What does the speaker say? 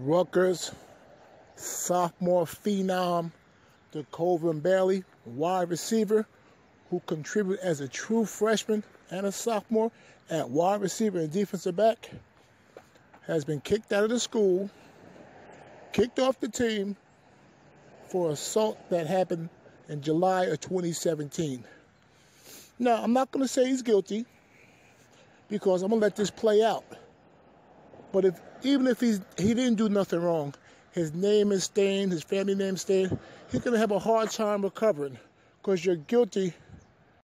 Rutgers sophomore phenom Dacoven Bailey, wide receiver, who contributed as a true freshman and a sophomore at wide receiver and defensive back, has been kicked out of the school, kicked off the team for assault that happened in July of 2017. Now, I'm not going to say he's guilty because I'm going to let this play out. But if even if he's he didn't do nothing wrong, his name is stained, his family name stained, he's gonna have a hard time recovering because you're guilty